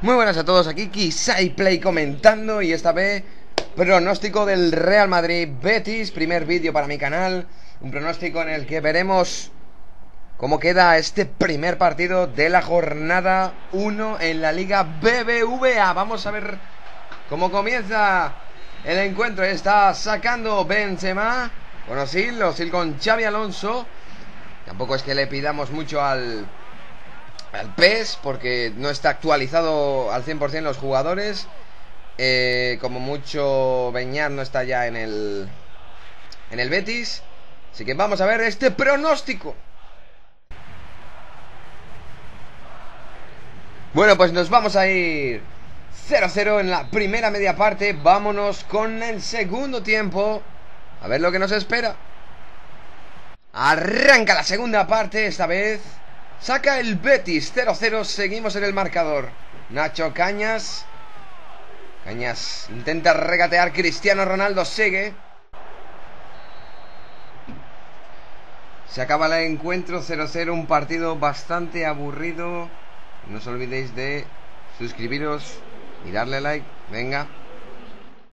Muy buenas a todos, aquí Kisai Play comentando y esta vez pronóstico del Real Madrid Betis, primer vídeo para mi canal, un pronóstico en el que veremos cómo queda este primer partido de la jornada 1 en la Liga BBVA. Vamos a ver cómo comienza el encuentro, está sacando Benzema con Osil, Osil con Xavi Alonso. Tampoco es que le pidamos mucho al al PES porque no está actualizado al 100% los jugadores. Eh, como mucho Beñar no está ya en el en el Betis. Así que vamos a ver este pronóstico. Bueno, pues nos vamos a ir 0-0 en la primera media parte. Vámonos con el segundo tiempo. A ver lo que nos espera. Arranca la segunda parte esta vez. Saca el Betis 0-0, seguimos en el marcador. Nacho Cañas. Cañas intenta regatear, Cristiano Ronaldo sigue. Se acaba el encuentro 0-0, un partido bastante aburrido. No os olvidéis de suscribiros y darle like. Venga.